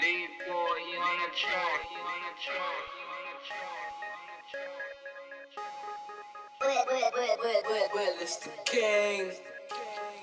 Lead boy, you on the track, on the track, on the track. It's the king.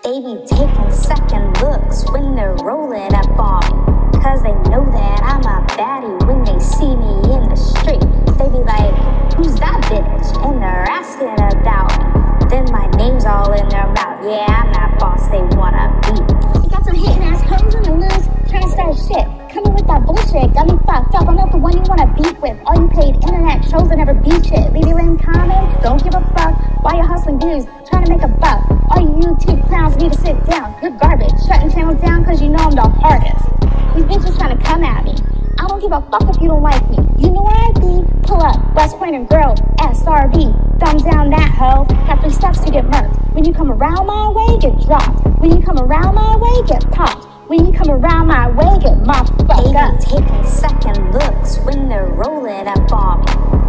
They be taking second looks when they're rolling up on me. Cause they know that I'm a baddie when they see me in the street. They be like, who's that bitch? And they're asking about me. Then my name's all in their mouth. Yeah, I'm that boss they wanna be. You got some hating ass hoes in the loose, trying to start shit. Coming with that bullshit, got me fucked up. I'm not the one you wanna beef with. All you paid internet shows that never beat shit. Leave you in comments, don't give a fuck. Why you hustling views, trying to make a buck? All you YouTube clowns need to sit down. You're garbage, shutting channels down cause you know I'm the hardest. These bitches trying to come at me. I don't give a fuck if you don't like me. You know where I be? Pull up, West Point and Grill, SRB. Thumb down that hoe. Got three steps to get murked. When you come around my way, get dropped. When you come around my way, get popped. When you come around my way, get mopped They fuck up. taking second looks when they're rolling up on me.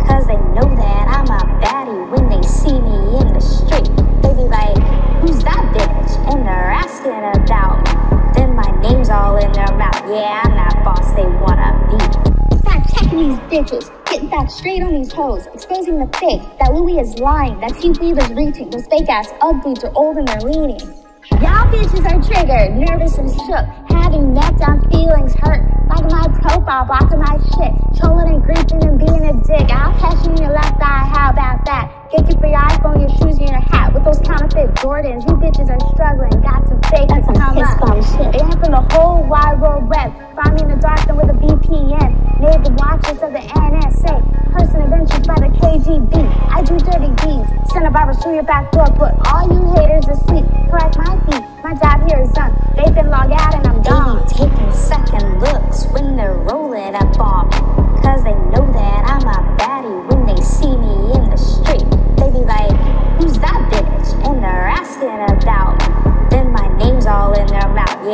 Cause they know that I'm a baddie when they see me in the street. They be like, who's that bitch? And they're asking about me. Then my name's all in their mouth. Yeah, I'm that boss they wanna be. Start checking these bitches, getting back straight on these hoes, exposing the fakes. That Louis is lying, that T is reaching. Those fake ass boots are old and they're leaning. Y'all bitches are triggered, nervous and shook, having meltdown feelings hurt. Like my profile, blocking my shit, trolling and griefing and being a dick. I'll catch you in your left eye, how about that? Get you for your iPhone, your shoes, and your hat. With those counterfeit Jordans, you bitches are struggling, got to fake to come piss bomb shit. It happened the whole wide world web. Find me in the dark then with a VPN. Made the watches of the NSA. Person adventures by the KGB. I do dirty deeds. Send a barber through your back door. Put all you haters asleep.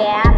Yeah.